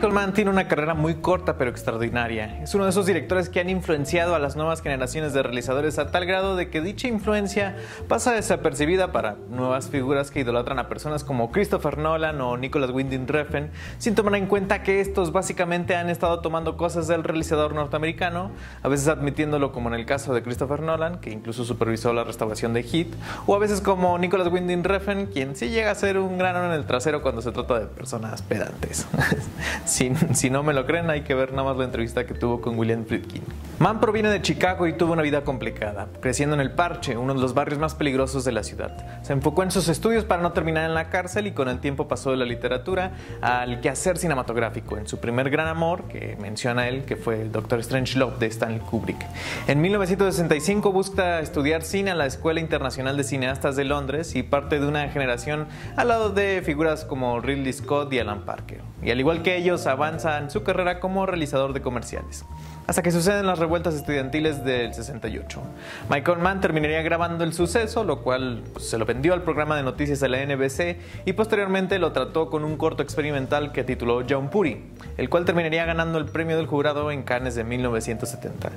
Michael Mann tiene una carrera muy corta pero extraordinaria. Es uno de esos directores que han influenciado a las nuevas generaciones de realizadores a tal grado de que dicha influencia pasa desapercibida para nuevas figuras que idolatran a personas como Christopher Nolan o Nicholas Winding Refn, sin tomar en cuenta que estos básicamente han estado tomando cosas del realizador norteamericano, a veces admitiéndolo como en el caso de Christopher Nolan, que incluso supervisó la restauración de Hit, o a veces como Nicholas Winding Refn, quien sí llega a ser un grano en el trasero cuando se trata de personas pedantes. si, no me lo creen, hay que ver nada más la entrevista que tuvo con William Friedkin. Mann proviene de Chicago y tuvo una vida complicada, creciendo en el Parche, uno de los barrios más peligrosos de la ciudad. Se enfocó en sus estudios para no terminar en la cárcel y con el tiempo pasó de la literatura al quehacer cinematográfico, en su primer gran amor, que menciona él, que fue el Doctor Strange Love de Stanley Kubrick. En 1965 busca estudiar cine a la Escuela Internacional de Cineastas de Londres y parte de una generación al lado de figuras como Ridley Scott y Alan Parker. Y al igual que ellos, avanza en su carrera como realizador de comerciales hasta que suceden las revueltas estudiantiles del 68. Michael Mann terminaría grabando el suceso, lo cual pues, se lo vendió al programa de noticias de la NBC y posteriormente lo trató con un corto experimental que tituló John Puri, el cual terminaría ganando el premio del jurado en Cannes de 1970.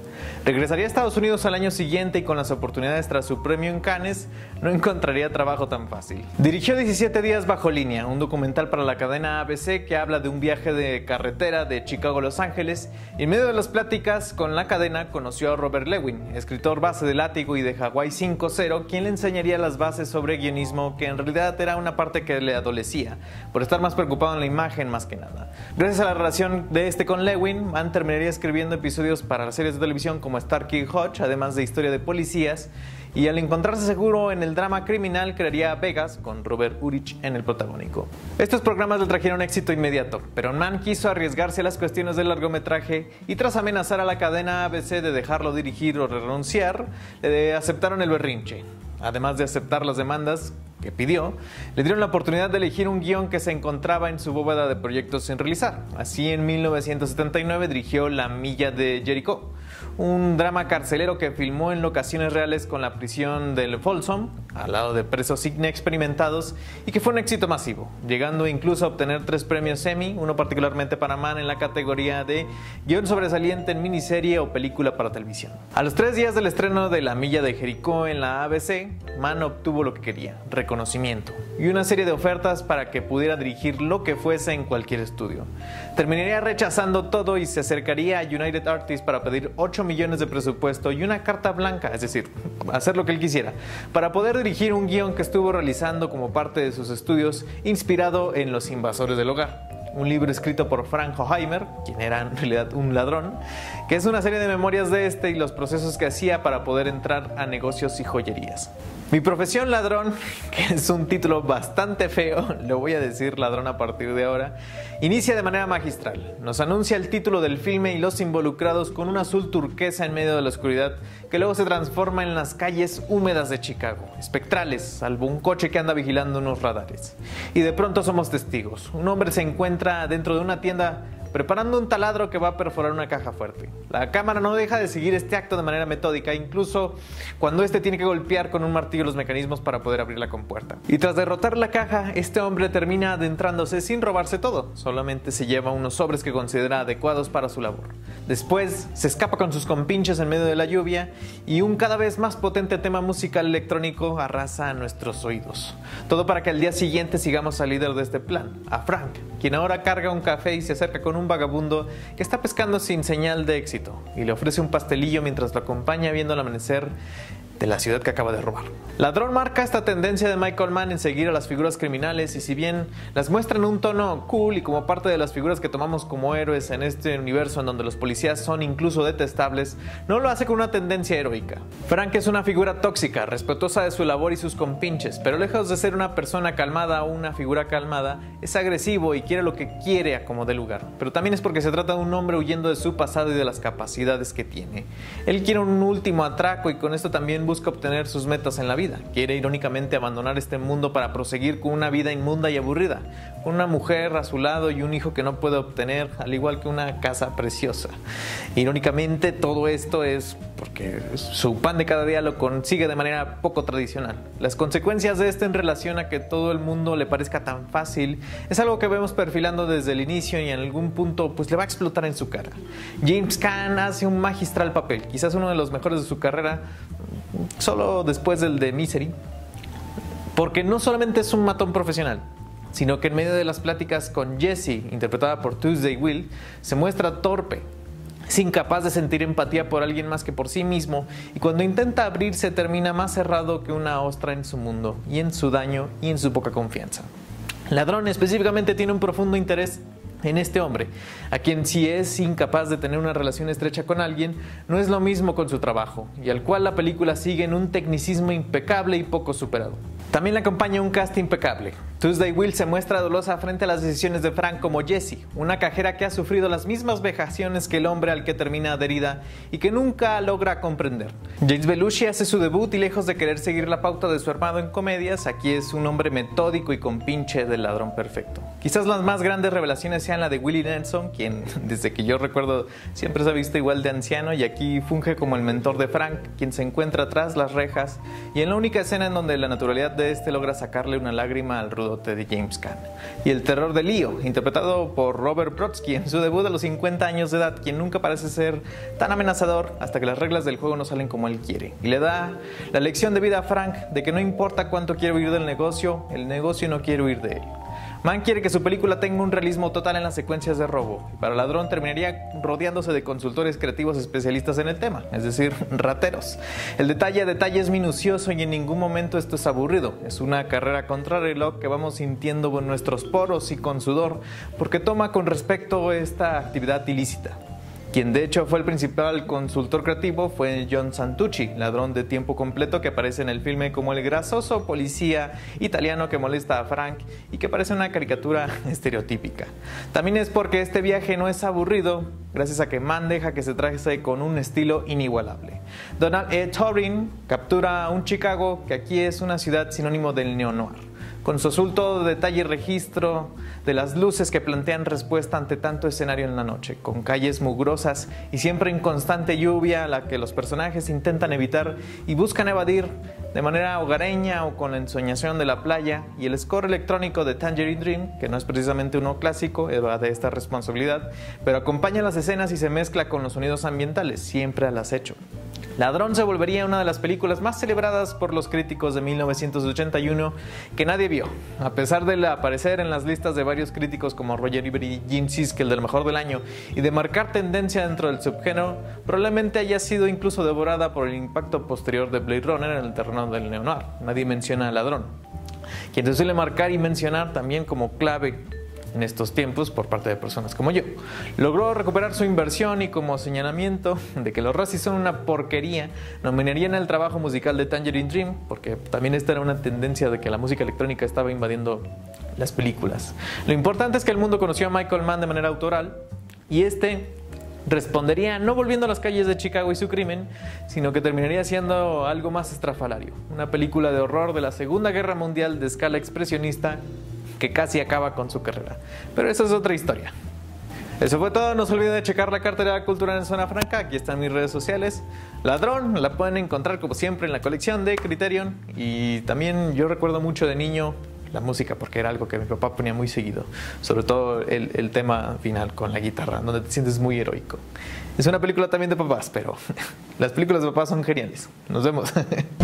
Regresaría a Estados Unidos al año siguiente y con las oportunidades tras su premio en Cannes no encontraría trabajo tan fácil. Dirigió 17 días bajo línea, un documental para la cadena ABC que habla de un viaje de carretera de Chicago a Los Ángeles y en medio de las pláticas con la cadena conoció a Robert Lewin, escritor base de Látigo y de Hawaii 5.0, quien le enseñaría las bases sobre guionismo que en realidad era una parte que le adolecía, por estar más preocupado en la imagen más que nada. Gracias a la relación de este con Lewin, Mann terminaría escribiendo episodios para las series de televisión como Starkey Hodge, además de historia de policías, y al encontrarse seguro en el drama criminal crearía Vegas con Robert Urich en el protagónico. Estos programas le trajeron éxito inmediato, pero Mann quiso arriesgarse a las cuestiones del largometraje y tras amenazar a la cadena ABC de dejarlo dirigir o renunciar, le aceptaron el berrinche. Además de aceptar las demandas que pidió, le dieron la oportunidad de elegir un guion que se encontraba en su bóveda de proyectos sin realizar. Así en 1979 dirigió La Milla de Jericho, un drama carcelero que filmó en locaciones reales con la prisión del Folsom, al lado de presos experimentados, y que fue un éxito masivo, llegando incluso a obtener tres premios Emmy, uno particularmente para Mann en la categoría de guion sobresaliente en miniserie o película para televisión. A los tres días del estreno de La Milla de Jericó en la ABC, Mann obtuvo lo que quería, reconocimiento, y una serie de ofertas para que pudiera dirigir lo que fuese en cualquier estudio. Terminaría rechazando todo y se acercaría a United Artists para pedir 8 millones de presupuesto y una carta blanca, es decir, hacer lo que él quisiera, para poder dirigir un guion que estuvo realizando como parte de sus estudios inspirado en Los Invasores del Hogar un libro escrito por Frank Hoheimer, quien era en realidad un ladrón, que es una serie de memorias de este y los procesos que hacía para poder entrar a negocios y joyerías. Mi profesión ladrón, que es un título bastante feo, lo voy a decir ladrón a partir de ahora, inicia de manera magistral. Nos anuncia el título del filme y los involucrados con un azul turquesa en medio de la oscuridad que luego se transforma en las calles húmedas de Chicago, espectrales, salvo un coche que anda vigilando unos radares. Y de pronto somos testigos. Un hombre se encuentra dentro de una tienda preparando un taladro que va a perforar una caja fuerte. La cámara no deja de seguir este acto de manera metódica, incluso cuando este tiene que golpear con un martillo los mecanismos para poder abrir la compuerta. Y tras derrotar la caja, este hombre termina adentrándose sin robarse todo, solamente se lleva unos sobres que considera adecuados para su labor. Después se escapa con sus compinches en medio de la lluvia y un cada vez más potente tema musical electrónico arrasa a nuestros oídos. Todo para que al día siguiente sigamos al líder de este plan, a Frank, quien ahora carga un café y se acerca con un un vagabundo que está pescando sin señal de éxito y le ofrece un pastelillo mientras lo acompaña viendo el amanecer de la ciudad que acaba de robar. Ladrón marca esta tendencia de Michael Mann en seguir a las figuras criminales y si bien las muestra en un tono cool y como parte de las figuras que tomamos como héroes en este universo en donde los policías son incluso detestables, no lo hace con una tendencia heroica. Frank es una figura tóxica, respetuosa de su labor y sus compinches, pero lejos de ser una persona calmada o una figura calmada, es agresivo y quiere lo que quiere a como de lugar. Pero también es porque se trata de un hombre huyendo de su pasado y de las capacidades que tiene. Él quiere un último atraco y con esto también busca obtener sus metas en la vida. Quiere irónicamente abandonar este mundo para proseguir con una vida inmunda y aburrida, con una mujer a su lado y un hijo que no puede obtener, al igual que una casa preciosa. Irónicamente todo esto es porque su pan de cada día lo consigue de manera poco tradicional. Las consecuencias de esto en relación a que todo el mundo le parezca tan fácil es algo que vemos perfilando desde el inicio y en algún punto pues le va a explotar en su cara. James Caan hace un magistral papel, quizás uno de los mejores de su carrera, solo después del de Misery, porque no solamente es un matón profesional, sino que en medio de las pláticas con Jessie, interpretada por Tuesday Will, se muestra torpe, es incapaz de sentir empatía por alguien más que por sí mismo y cuando intenta abrirse termina más cerrado que una ostra en su mundo y en su daño y en su poca confianza. Ladrón específicamente tiene un profundo interés en este hombre, a quien si es incapaz de tener una relación estrecha con alguien, no es lo mismo con su trabajo, y al cual la película sigue en un tecnicismo impecable y poco superado. También le acompaña un cast impecable. Tuesday Will se muestra dolosa frente a las decisiones de Frank como Jessie, una cajera que ha sufrido las mismas vejaciones que el hombre al que termina adherida y que nunca logra comprender. James Belushi hace su debut y lejos de querer seguir la pauta de su hermano en comedias, aquí es un hombre metódico y con pinche del ladrón perfecto. Quizás las más grandes revelaciones sean la de Willie Nelson, quien desde que yo recuerdo siempre se ha visto igual de anciano y aquí funge como el mentor de Frank, quien se encuentra tras las rejas y en la única escena en donde la naturalidad de este logra sacarle una lágrima al rudote de James Caan. Y el terror de Leo, interpretado por Robert Brodsky en su debut a los 50 años de edad, quien nunca parece ser tan amenazador hasta que las reglas del juego no salen como él quiere. Y le da la lección de vida a Frank de que no importa cuánto quiere huir del negocio, el negocio no quiere huir de él. Mann quiere que su película tenga un realismo total en las secuencias de robo. Para Ladrón terminaría rodeándose de consultores creativos especialistas en el tema, es decir, rateros. El detalle a detalle es minucioso y en ningún momento esto es aburrido. Es una carrera contra reloj que vamos sintiendo con nuestros poros y con sudor, porque toma con respecto esta actividad ilícita. Quien de hecho fue el principal consultor creativo fue John Santucci, ladrón de tiempo completo que aparece en el filme como el grasoso policía italiano que molesta a Frank y que parece una caricatura estereotípica. También es porque este viaje no es aburrido, gracias a que Mann deja que se traje con un estilo inigualable. Donald E. Torin captura a un Chicago que aquí es una ciudad sinónimo del neo-noir con su azul todo detalle y registro de las luces que plantean respuesta ante tanto escenario en la noche, con calles mugrosas y siempre en constante lluvia, la que los personajes intentan evitar y buscan evadir de manera hogareña o con la ensoñación de la playa, y el score electrónico de Tangerine Dream, que no es precisamente uno clásico, de esta responsabilidad, pero acompaña las escenas y se mezcla con los sonidos ambientales, siempre al acecho. Ladrón se volvería una de las películas más celebradas por los críticos de 1981 que nadie vio, a pesar de aparecer en las listas de varios críticos como Roger Ebert y Gene Siskel del mejor del año y de marcar tendencia dentro del subgénero, probablemente haya sido incluso devorada por el impacto posterior de Blade Runner en el terreno del neo-noir. Nadie menciona a Ladrón, quien se suele marcar y mencionar también como clave en estos tiempos por parte de personas como yo. Logró recuperar su inversión y como señalamiento de que los Razzies son una porquería, nominarían el trabajo musical de Tangerine Dream, porque también esta era una tendencia de que la música electrónica estaba invadiendo las películas. Lo importante es que el mundo conoció a Michael Mann de manera autoral y este respondería no volviendo a las calles de Chicago y su crimen, sino que terminaría siendo algo más estrafalario, una película de horror de la Segunda Guerra Mundial de escala expresionista que casi acaba con su carrera. Pero esa es otra historia. Eso fue todo, no se olviden de checar la cartera cultural en Zona Franca, aquí están mis redes sociales. Ladrón, la pueden encontrar como siempre en la colección de Criterion y también yo recuerdo mucho de niño la música porque era algo que mi papá ponía muy seguido, sobre todo el, el tema final con la guitarra, donde te sientes muy heroico. Es una película también de papás, pero las películas de papás son geniales. Nos vemos.